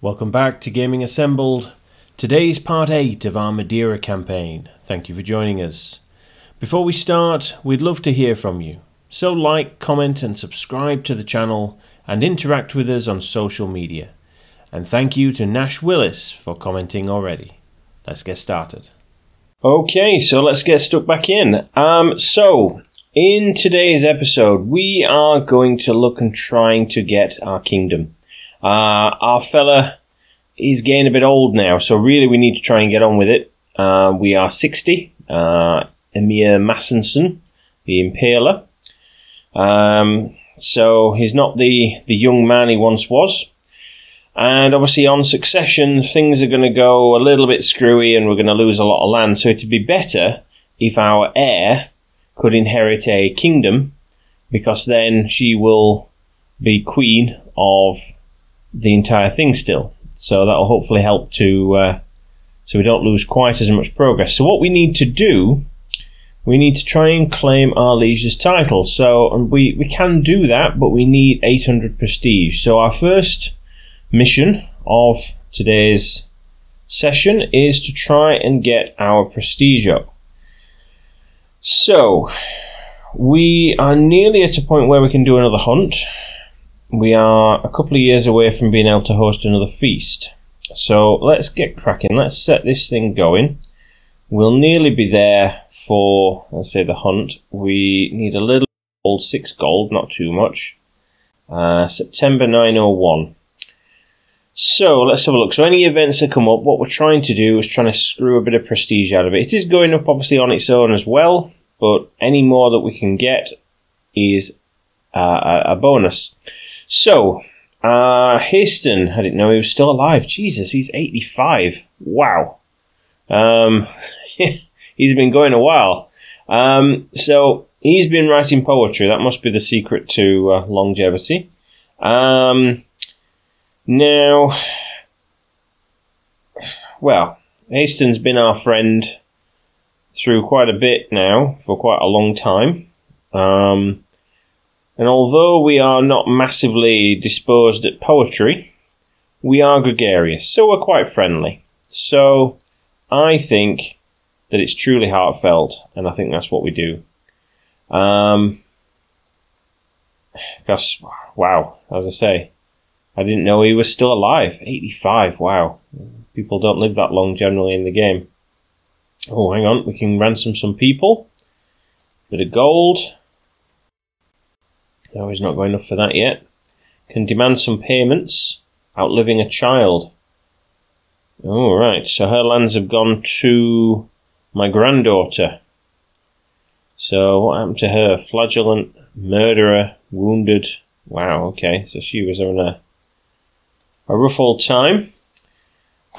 Welcome back to Gaming Assembled. Today's part 8 of our Madeira campaign. Thank you for joining us. Before we start, we'd love to hear from you. So like, comment and subscribe to the channel and interact with us on social media. And thank you to Nash Willis for commenting already. Let's get started. Okay, so let's get stuck back in. Um, so, in today's episode, we are going to look and trying to get our kingdom. Uh, our fella is getting a bit old now, so really we need to try and get on with it. Uh, we are 60. Uh, Emir Massenson, the Impaler. Um, so he's not the, the young man he once was. And obviously, on succession, things are going to go a little bit screwy and we're going to lose a lot of land. So it'd be better if our heir could inherit a kingdom because then she will be queen of the entire thing still. So that'll hopefully help to uh, so we don't lose quite as much progress. So what we need to do, we need to try and claim our liege's title. So we we can do that, but we need 800 prestige. So our first mission of today's session is to try and get our prestige up. So we are nearly at a point where we can do another hunt we are a couple of years away from being able to host another feast. So let's get cracking. Let's set this thing going. We'll nearly be there for, let's say, the hunt. We need a little gold, six gold, not too much. Uh, September 901. So let's have a look. So any events that come up, what we're trying to do is trying to screw a bit of prestige out of it. It is going up obviously on its own as well, but any more that we can get is uh, a bonus. So, uh, Haston, I didn't know he was still alive. Jesus, he's 85. Wow. Um, he's been going a while. Um, so, he's been writing poetry. That must be the secret to uh, longevity. Um, now, well, Haston's been our friend through quite a bit now, for quite a long time. Um, and although we are not massively disposed at poetry, we are gregarious, so we're quite friendly. So I think that it's truly heartfelt, and I think that's what we do. Um, because, wow, as I say, I didn't know he was still alive. 85, wow. People don't live that long generally in the game. Oh, hang on, we can ransom some people. Bit of gold. No, he's not going enough for that yet. Can demand some payments. Outliving a child. All right, so her lands have gone to my granddaughter. So what happened to her? Flagellant, murderer, wounded. Wow, okay, so she was having a, a rough old time.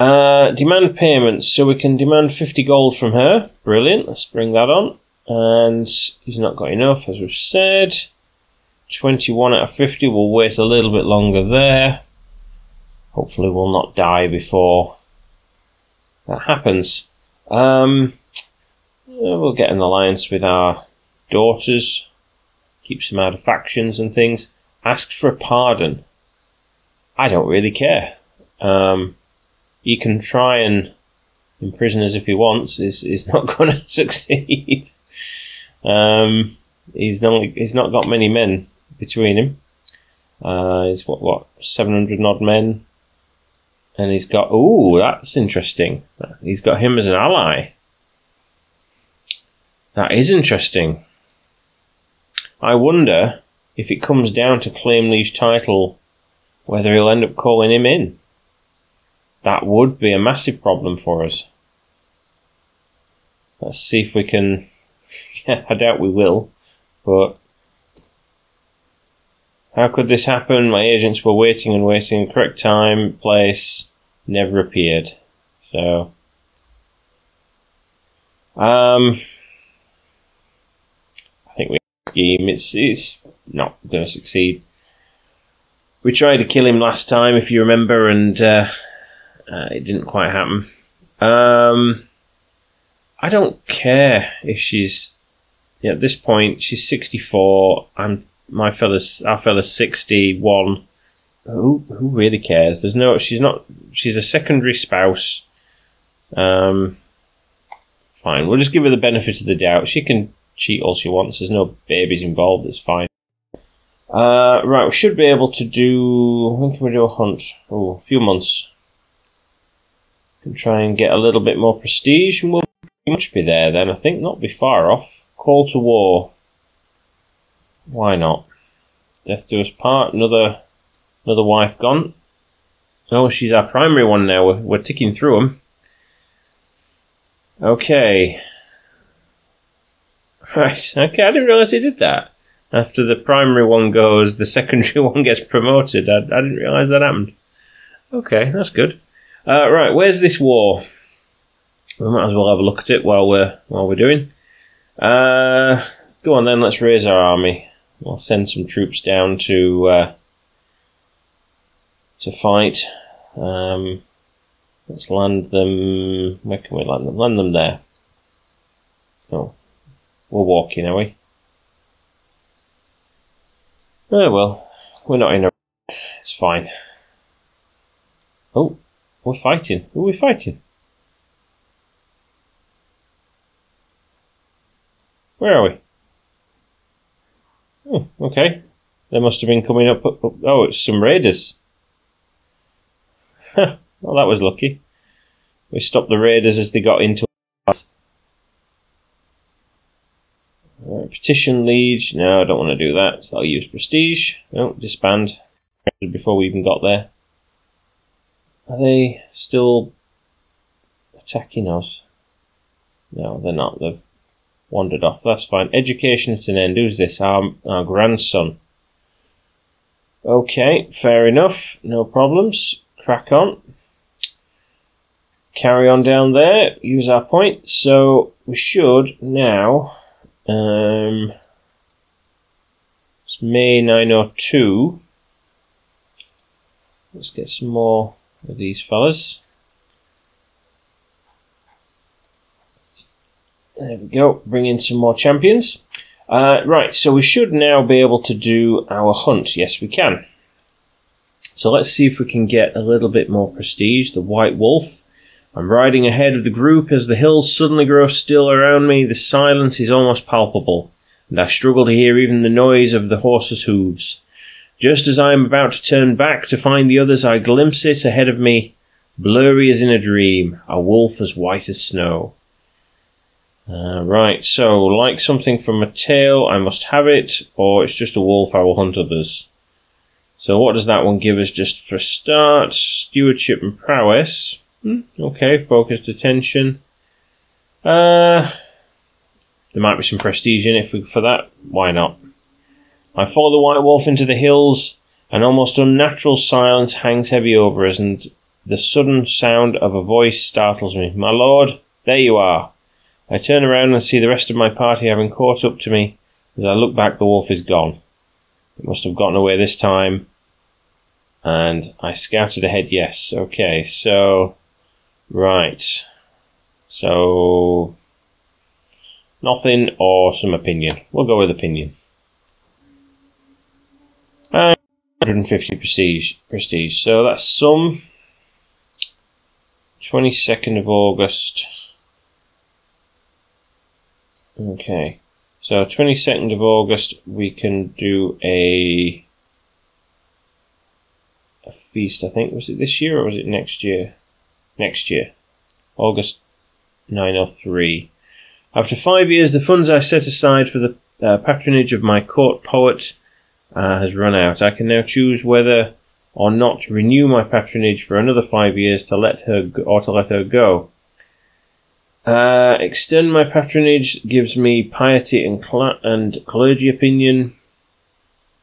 Uh, demand payments, so we can demand 50 gold from her. Brilliant, let's bring that on. And he's not got enough, as we've said. 21 out of 50. We'll wait a little bit longer there. Hopefully we'll not die before that happens. Um, we'll get an alliance with our daughters. Keep some out of factions and things. Ask for a pardon. I don't really care. Um, he can try and imprison us if he wants. Is is not going to succeed. um, he's not he's not got many men between him. Uh, he's what what seven hundred odd men, and he's got oh that's interesting. He's got him as an ally. That is interesting. I wonder if it comes down to claim liege title, whether he'll end up calling him in. That would be a massive problem for us. Let's see if we can. I doubt we will, but how could this happen? My agents were waiting and waiting. Correct time, place, never appeared. So, um, I think we scheme. It's it's not going to succeed. We tried to kill him last time, if you remember, and uh, uh, it didn't quite happen. Um, I don't care if she's yeah, at this point she's 64. I'm my fella's our fella's 61 who who really cares? There's no. She's not. She's a secondary spouse. Um, fine. We'll just give her the benefit of the doubt. She can cheat all she wants. There's no babies involved. It's fine. Uh, right, we should be able to do. When can we do a hunt? Oh, a few months. Can try and get a little bit more prestige, and we'll much be there then. I think not be far off. Call to war. Why not? Death do us part. Another, another wife gone. Oh, she's our primary one now. We're, we're ticking through them. Okay. Right. Okay, I didn't realise he did that. After the primary one goes, the secondary one gets promoted. I, I didn't realise that happened. Okay, that's good. Uh, right, where's this war? We might as well have a look at it while we're while we're doing. Uh, go on then, let's raise our army. We'll send some troops down to uh, to fight. Um, let's land them. Where can we land them? Land them there. Oh, we're walking, are we? Oh well, we're not in a. It's fine. Oh, we're fighting. Who are we fighting? Where are we? Okay. They must have been coming up. Oh, it's some raiders. well, that was lucky. We stopped the raiders as they got into us. Right, petition liege. No, I don't want to do that. So I'll use prestige. No, disband. Before we even got there. Are they still attacking us? No, they're not. They've wandered off. That's fine. Education at an end. Who's this? Our, our grandson. Okay, fair enough. No problems. Crack on. Carry on down there. Use our point. So we should now. Um, it's May 902. Let's get some more of these fellas. There we go. Bring in some more champions. Uh, right, so we should now be able to do our hunt. Yes, we can. So let's see if we can get a little bit more prestige. The White Wolf. I'm riding ahead of the group as the hills suddenly grow still around me. The silence is almost palpable, and I struggle to hear even the noise of the horse's hooves. Just as I am about to turn back to find the others, I glimpse it ahead of me, blurry as in a dream, a wolf as white as snow. Uh, right, so like something from a tale, I must have it, or it's just a wolf, I will hunt others. So what does that one give us just for a start? Stewardship and prowess. Hmm, okay, focused attention. Uh, there might be some prestige in it for, for that. Why not? I follow the white wolf into the hills. An almost unnatural silence hangs heavy over us, and the sudden sound of a voice startles me. My lord, there you are. I turn around and see the rest of my party having caught up to me. As I look back, the wolf is gone. It must have gotten away this time. And I scouted ahead, yes. Okay, so. Right. So. Nothing or some opinion. We'll go with opinion. And 150 prestige. prestige. So that's some. 22nd of August. Okay. So 22nd of August we can do a a feast, I think. Was it this year or was it next year? Next year. August 903. After five years, the funds I set aside for the uh, patronage of my court poet uh, has run out. I can now choose whether or not to renew my patronage for another five years to let her go, or to let her go. Uh, extend my patronage gives me piety and, cl- and clergy opinion.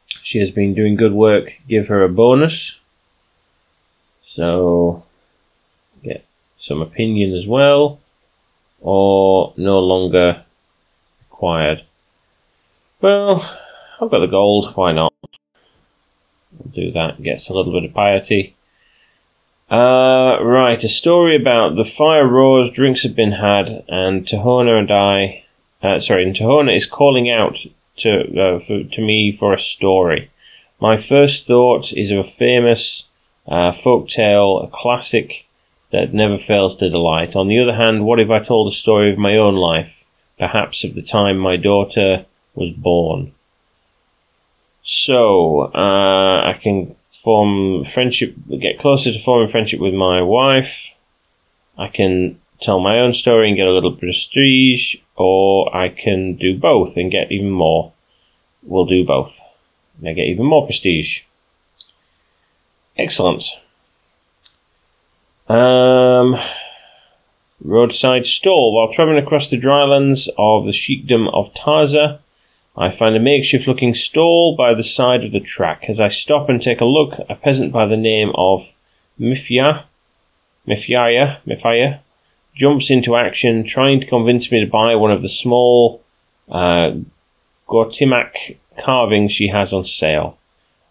She has been doing good work. Give her a bonus. So, get some opinion as well. Or no longer required. Well, I've got the gold. Why not? We'll do that. Gets a little bit of piety. Uh, right, a story about the fire roars, drinks have been had, and Tahona and I, uh, sorry, and Tahona is calling out to uh, for, to me for a story. My first thought is of a famous uh, folk tale, a classic that never fails to delight. On the other hand, what if I told a story of my own life, perhaps of the time my daughter was born? So, uh, I can form friendship, get closer to forming friendship with my wife. I can tell my own story and get a little prestige, or I can do both and get even more. We'll do both. And I get even more prestige. Excellent. Um, roadside stall. While travelling across the drylands of the sheikdom of Taza, I find a makeshift looking stall by the side of the track. As I stop and take a look, a peasant by the name of Mifya, Mifyaya, Mifyaya, jumps into action, trying to convince me to buy one of the small uh, Gortimak carvings she has on sale.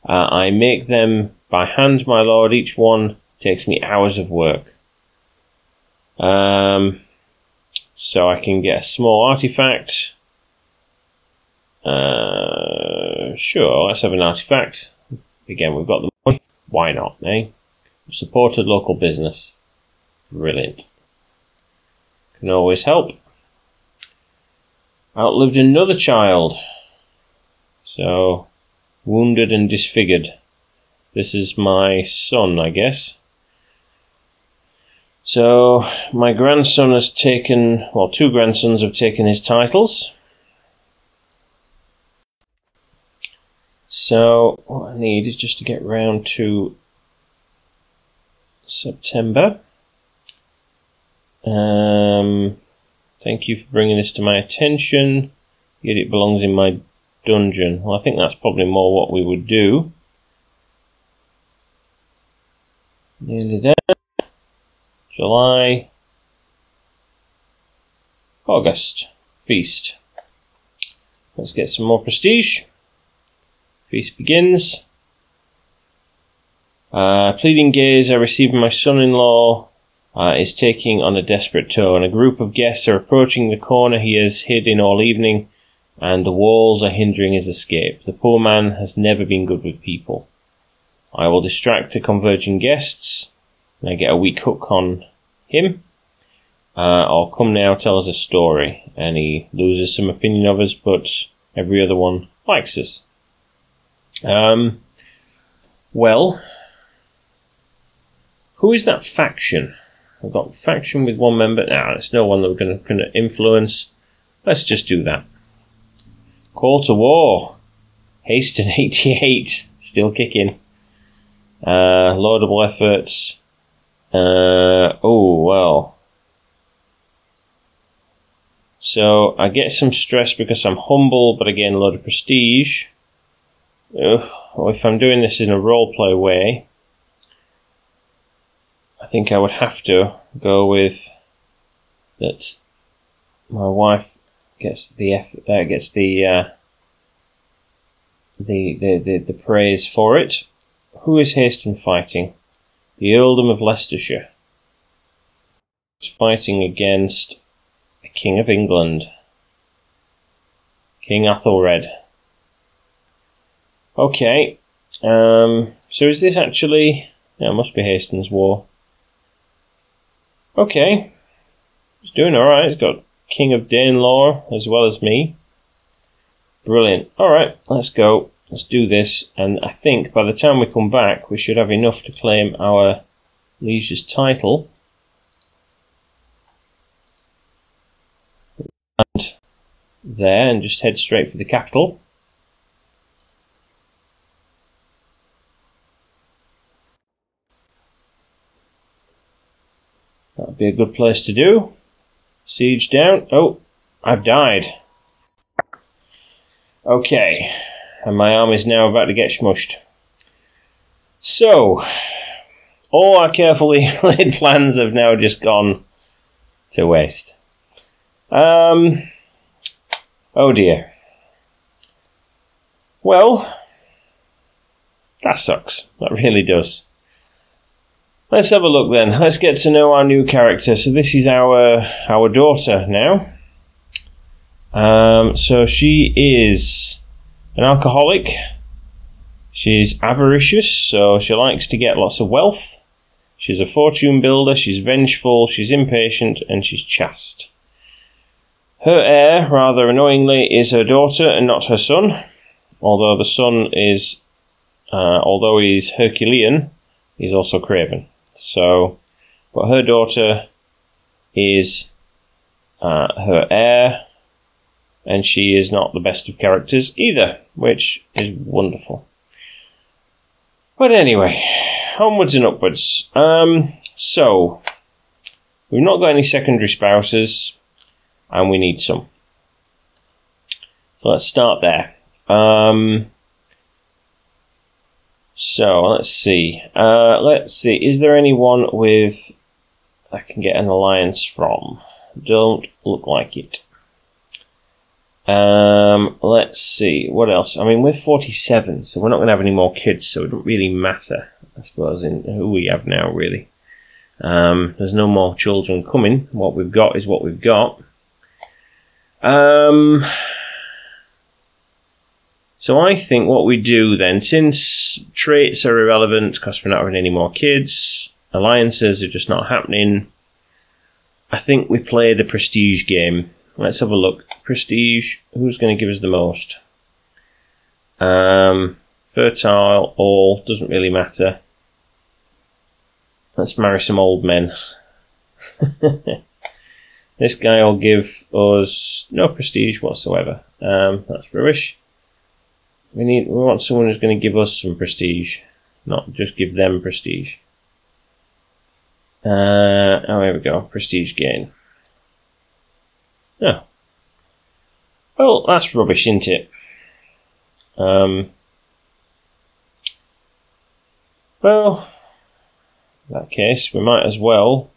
Uh, I make them by hand, my lord. Each one takes me hours of work. Um, so I can get a small artifact uh, sure, let's have an artifact. Again, we've got the money. Why not, eh? Supported local business. Brilliant. Can always help. Outlived another child. So, wounded and disfigured. This is my son, I guess. So, my grandson has taken, well, two grandsons have taken his titles. So what I need is just to get round to September. Um, thank you for bringing this to my attention. Yet it belongs in my dungeon. Well, I think that's probably more what we would do. Nearly there. July. August. Feast. Let's get some more prestige. Feast begins. Uh, pleading gaze I receive my son-in-law uh, is taking on a desperate tone. A group of guests are approaching the corner he has hid in all evening, and the walls are hindering his escape. The poor man has never been good with people. I will distract the converging guests, and I get a weak hook on him. Uh, or come now, tell us a story. And he loses some opinion of us, but every other one likes us. Um, well, who is that faction? I've got faction with one member. Now, it's no one that we're going to influence. Let's just do that. Call to war. Hasten 88. Still kicking. Uh, laudable efforts. Uh, oh, well. So I get some stress because I'm humble, but again, a lot of prestige. Uh, if I'm doing this in a roleplay way, I think I would have to go with that my wife gets the uh, gets the, uh, the, the the the praise for it. Who is Haston fighting? The earldom of Leicestershire. He's fighting against the King of England, King Athelred. Okay. Um, so is this actually... Yeah, it must be Hastings War. Okay. He's doing alright. He's got King of Danelaw as well as me. Brilliant. Alright, let's go. Let's do this. And I think by the time we come back, we should have enough to claim our liege's title. And there, and just head straight for the capital. Be a good place to do. Siege down. Oh, I've died. Okay, and my army's now about to get smushed. So, all our carefully laid plans have now just gone to waste. Um, oh dear. Well, that sucks. That really does. Let's have a look then. Let's get to know our new character. So this is our our daughter now. Um, so she is an alcoholic. She's avaricious, so she likes to get lots of wealth. She's a fortune builder, she's vengeful, she's impatient, and she's chaste. Her heir, rather annoyingly, is her daughter and not her son, although the son is, uh, although he's Herculean, he's also craven. So, but her daughter is uh, her heir, and she is not the best of characters either, which is wonderful. But anyway, onwards and upwards. Um, so, we've not got any secondary spouses, and we need some. So let's start there. Um, so let's see. Uh, let's see. Is there anyone with I can get an alliance from? Don't look like it. Um, let's see. What else? I mean, we're 47, so we're not going to have any more kids, so it doesn't really matter, I suppose, in who we have now, really. Um, there's no more children coming. What we've got is what we've got. Um, so I think what we do then, since traits are irrelevant because we're not having any more kids, alliances are just not happening, I think we play the prestige game. Let's have a look. Prestige, who's going to give us the most? Um, fertile, all, doesn't really matter. Let's marry some old men. this guy will give us no prestige whatsoever. Um, that's rubbish. We need we want someone who's going to give us some prestige, not just give them prestige. Uh, oh, here we go. Prestige gain. Oh. Well, that's rubbish, isn't it? Um, well, in that case, we might as well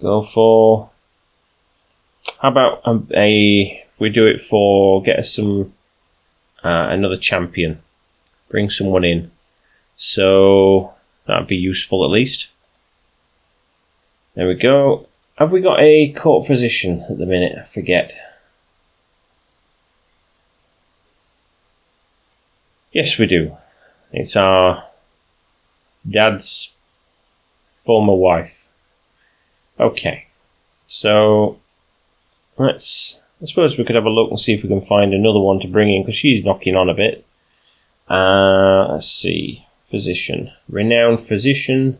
go for. How about a, a we do it for get us some uh, another champion, bring someone in. So that'd be useful at least. There we go. Have we got a court physician at the minute? I forget. Yes, we do. It's our dad's former wife. Okay, so let's. I suppose we could have a look and see if we can find another one to bring in because she's knocking on a bit. Uh, let's see, physician, renowned physician.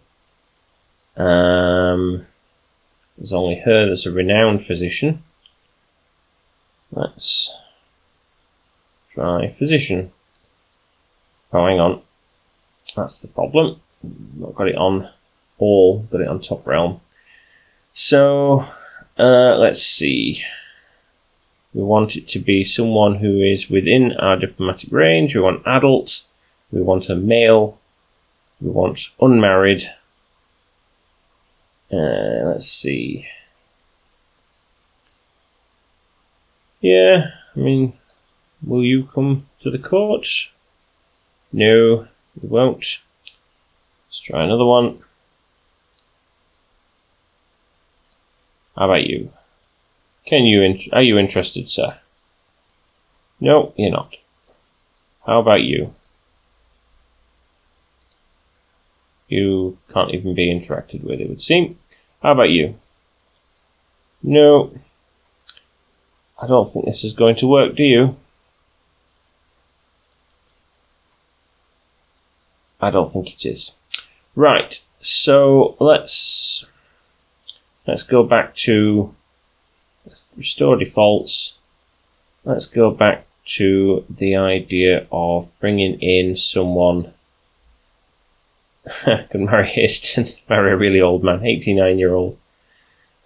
Um, there's only her that's a renowned physician. Let's try physician. Oh, hang on. That's the problem. Not got it on all, got it on top realm. So, uh, let's see. We want it to be someone who is within our diplomatic range. We want adult. We want a male. We want unmarried. Uh, let's see. Yeah, I mean, will you come to the court? No, you won't. Let's try another one. How about you? Can you are you interested, sir? No, you're not. How about you? You can't even be interacted with, it would seem. How about you? No. I don't think this is going to work, do you? I don't think it is. Right, so let's let's go back to restore defaults. Let's go back to the idea of bringing in someone could marry Hasten, marry a really old man, 89 year old.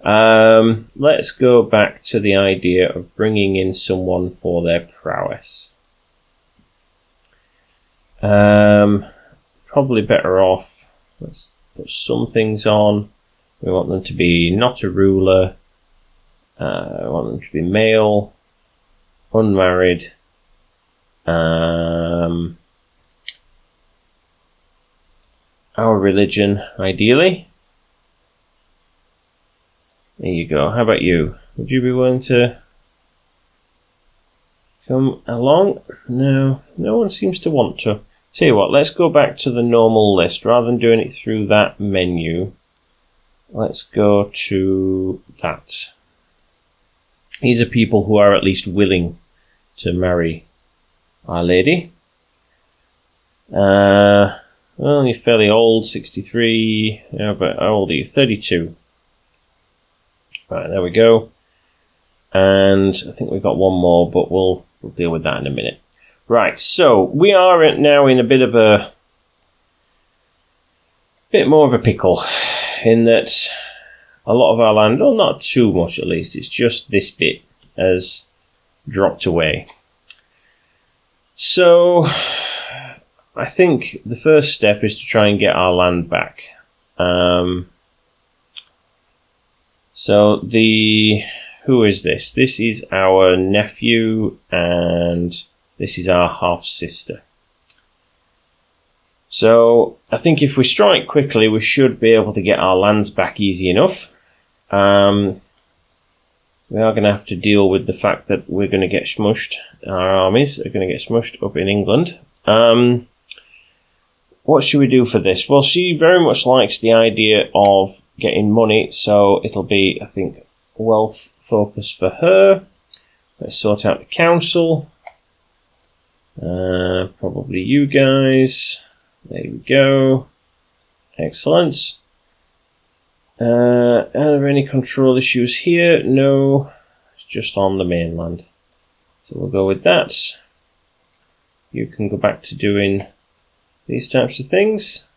Um, let's go back to the idea of bringing in someone for their prowess. Um, probably better off. Let's put some things on. We want them to be not a ruler. Uh, we want them to be male, unmarried. Um, our religion, ideally. There you go. How about you? Would you be willing to come along? No, no one seems to want to. Tell you what, let's go back to the normal list rather than doing it through that menu. Let's go to that. These are people who are at least willing to marry Our Lady. Uh, well, you're fairly old, 63. Yeah, but how old are you? 32. Right, there we go. And I think we've got one more, but we'll, we'll deal with that in a minute. Right, so we are now in a bit of a bit more of a pickle in that a lot of our land, well, not too much at least, it's just this bit has dropped away. So I think the first step is to try and get our land back. Um, so the who is this? This is our nephew and this is our half sister. So I think if we strike quickly, we should be able to get our lands back easy enough. Um, we are going to have to deal with the fact that we're going to get smushed. Our armies are going to get smushed up in England. Um, what should we do for this? Well, she very much likes the idea of getting money, so it'll be, I think, wealth focus for her. Let's sort out the council. Uh, probably you guys. There we go. Excellent. Uh, are there any control issues here? No. It's just on the mainland. So we'll go with that. You can go back to doing these types of things.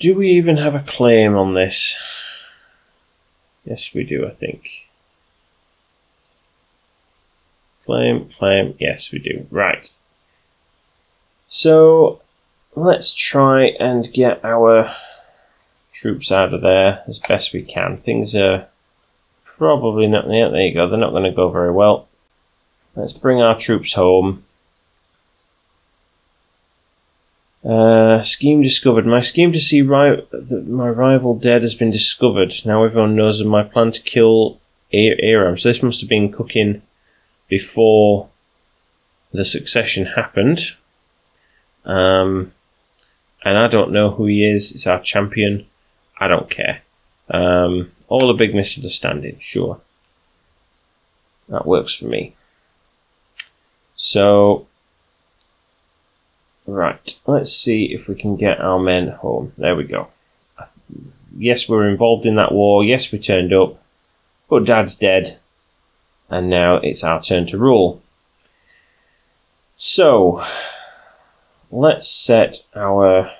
Do we even have a claim on this? Yes, we do, I think. Claim, claim, yes, we do. Right. So, let's try and get our troops out of there as best we can. Things are probably not, yeah, there you go, they're not going to go very well. Let's bring our troops home. Uh, scheme discovered. My scheme to see ri- my rival dead has been discovered. Now everyone knows of my plan to kill Aram. So this must have been cooking before the succession happened. Um, and I don't know who he is. It's our champion. I don't care. Um, all a big misunderstanding, sure. That works for me. So, right, let's see if we can get our men home. There we go. Yes, we're involved in that war. Yes, we turned up. But Dad's dead and now it's our turn to rule. So, let's set our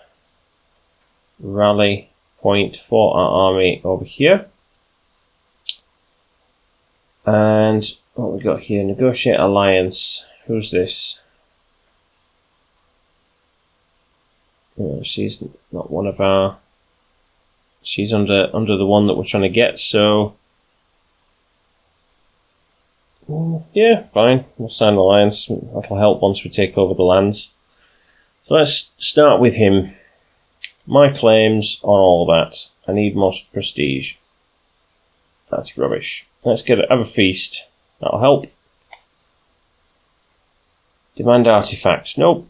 rally point for our army over here. And what we got here, negotiate alliance. Who's this? Oh, she's not one of our. She's under under the one that we're trying to get. So Mm, yeah, fine. We'll sign alliance. That'll help once we take over the lands. So let's start with him. My claims on all that. I need more prestige. That's rubbish. Let's get a, have a feast. That'll help. Demand artifact. Nope.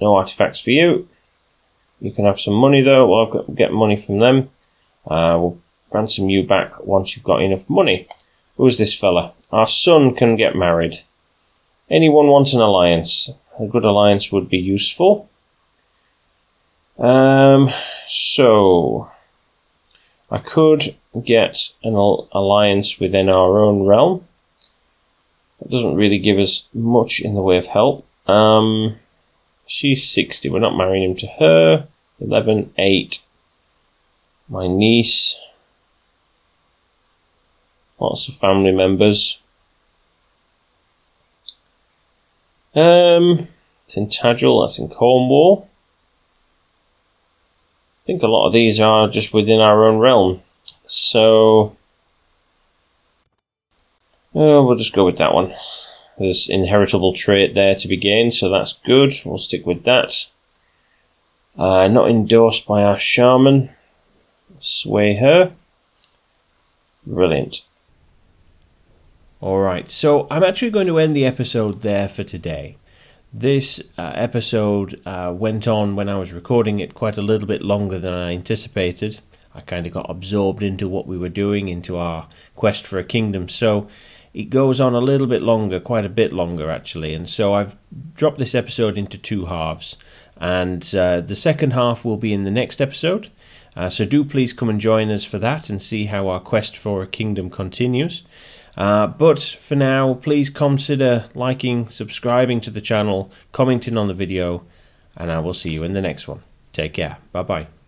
No artifacts for you. You can have some money though. Well, I've got get money from them. Uh, we'll ransom you back once you've got enough money. Who's this fella? Our son can get married. Anyone want an alliance? A good alliance would be useful. Um, so, I could get an alliance within our own realm. That doesn't really give us much in the way of help. Um, she's 60. We're not marrying him to her. 11, 8. My niece, Lots of family members. Um, it's in Tadgel, that's in Cornwall. I think a lot of these are just within our own realm. So, oh, we'll just go with that one. There's inheritable trait there to be gained, so that's good. We'll stick with that. Uh, not endorsed by our shaman. Sway her. Brilliant. Alright, so I'm actually going to end the episode there for today. This uh, episode uh, went on when I was recording it quite a little bit longer than I anticipated. I kind of got absorbed into what we were doing, into our quest for a kingdom. So it goes on a little bit longer, quite a bit longer actually. And so I've dropped this episode into two halves. And uh, the second half will be in the next episode. Uh, so do please come and join us for that and see how our quest for a kingdom continues. Uh, but for now, please consider liking, subscribing to the channel, commenting on the video, and I will see you in the next one. Take care. Bye bye.